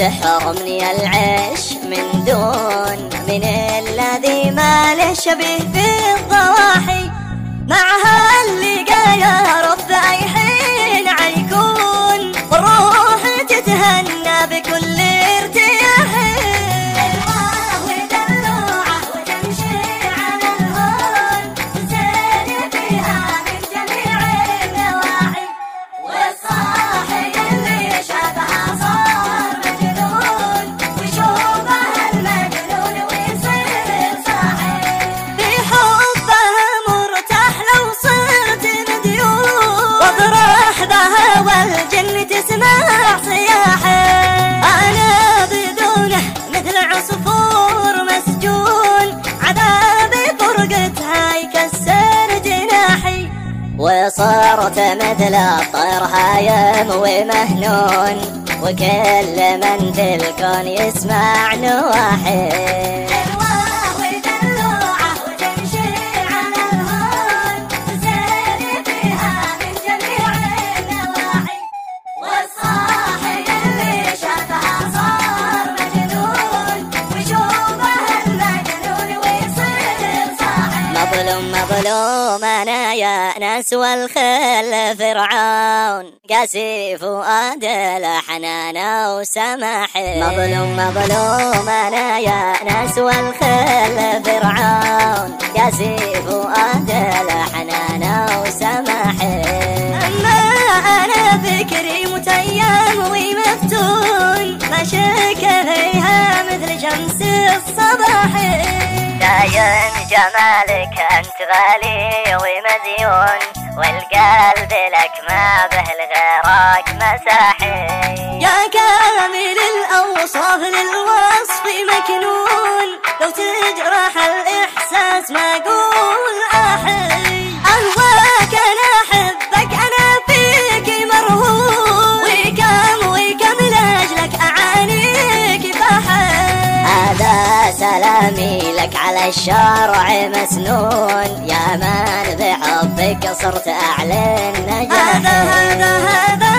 تحرمني العيش من دون من الذي ما له شبيه في الضواحي. معها اللي يا رب أي حين عيكون والروح تتهنى بكل وصرت مثل الطير هايم ومهنون. وكل من في الكون يسمع نواحي. مظلوم مظلوم أنا يا ناس والخل فرعون. قاسي فؤاد الحنان وسمح مظلوم مظلوم أنا يا ناس والخل فرعون. قاسي فؤاد الحنان وسمح أما أنا فكري متيم ومفتون. ما شكلها مثل شمس الصباح. دايم جمالك أنت غالي ومزيون والقلب لك ما به لغيرك مساحي. يا كامل الأوصاف للوصف مكنون لو تجرح الإحساس ما أقول هذا سلامي لك على الشرع مسنون. يا من بحبك صرت أعلن نجاحي هذا هذا هذا